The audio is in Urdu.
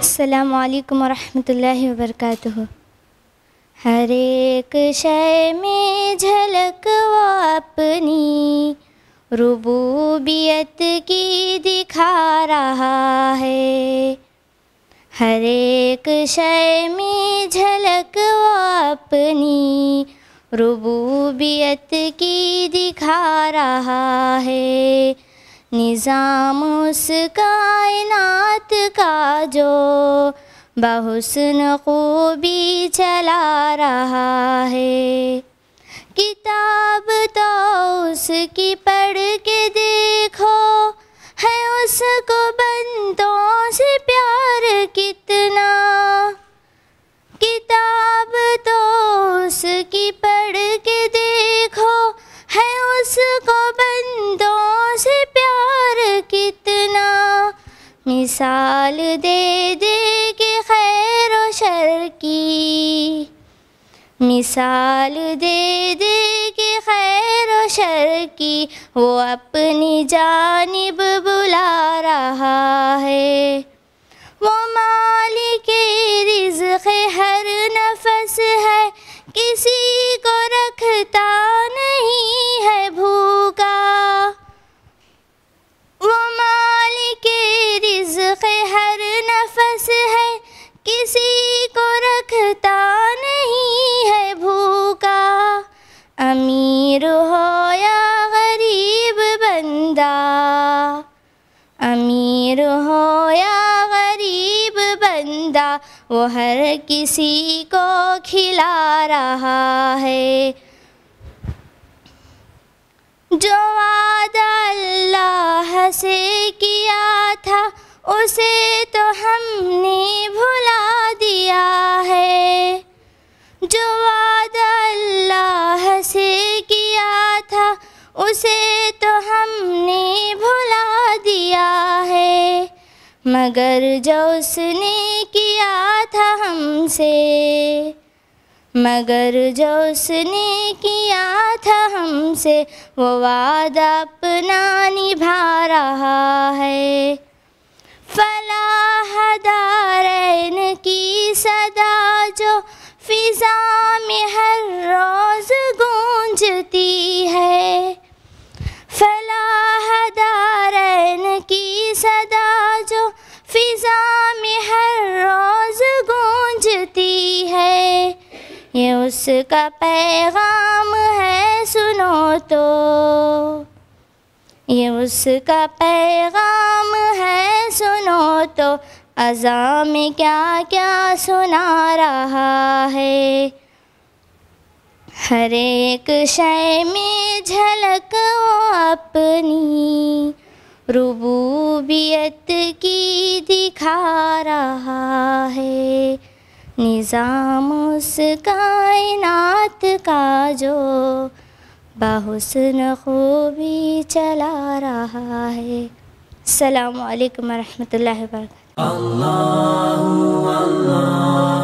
السلام علیکم ورحمۃ اللہ وبرکاتہ ہر ایک شے میں جھلک وہ اپنی ربوبیت کی دکھا رہا ہے ہر ایک شے میں جھلک اپنی ربوبیت کی دکھا رہا ہے نظام اس کائنات کا جو بحسن خوبی چلا رہا ہے کتاب تو اس کی پڑھ کے دیکھو ہے اس کو کتنا مثال دے دے کے خیر و شر کی۔ مثال دے دے کے خیر و شر کی۔ وہ اپنی جانب بلا رہا ہے۔ امیر ہو یا غریب بندہ امیر ہو یا غریب بندہ وہ ہر کسی کو کھلا رہا ہے جو وعدہ اللہ سے کیا تھا اسے تو ہم نے بھلا دیا ہے جو مگر جو اس نے کیا تھا ہم سے، مگر جو اس نے کیا تھا ہم سے، وہ وعدہ اپنا نبھا رہا ہے۔ فلاح دارین کی صدا جو فضا میں ہر روز گونجتی ہے۔ یہ اس کا پیغام ہے، سنو تو۔ یہ اس کا پیغام ہے، سنو تو۔ اذاں میں کیا کیا سنا رہا ہے۔ ہر ایک شے میں جھلک وہ اپنی۔ ربوبیت کی دکھا رہا ہے۔ نظام اس کائنات کا جو بحسن خوبی چلا رہا ہے۔ السلام علیکم ورحمۃ اللہ وبرکاتہ۔ اللہ اللہ۔ اللہ